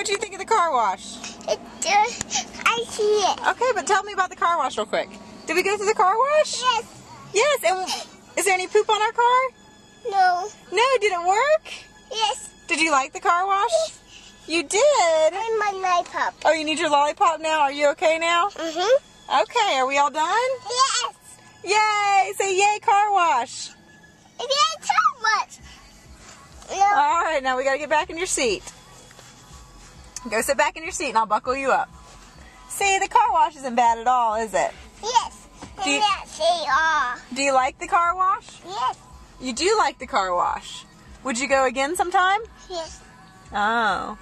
What do you think of the car wash? It, uh, I see it. Okay, but tell me about the car wash real quick. Did we go through the car wash? Yes. Yes, and is there any poop on our car? No. No, did it work? Yes. Did you like the car wash? You did? I'm my lollipop. Oh, you need your lollipop now? Are you okay now? Mm-hmm. Okay, are we all done? Yes. Yay! Say yay, car wash. It ain't so much. No. All right, now we got to get back in your seat. Go sit back in your seat and I'll buckle you up. See, the car wash isn't bad at all, is it? Yes. Do you- Yes. Do you like the car wash? Yes. You do like the car wash. Would you go again sometime? Yes. Oh.